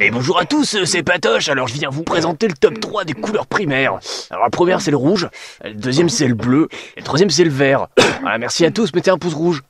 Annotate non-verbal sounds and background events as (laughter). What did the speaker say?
Et bonjour à tous, c'est Patoche, alors je viens vous présenter le top 3 des couleurs primaires. Alors la première c'est le rouge, la deuxième c'est le bleu, et le troisième c'est le vert. (coughs) Merci à tous, mettez un pouce rouge.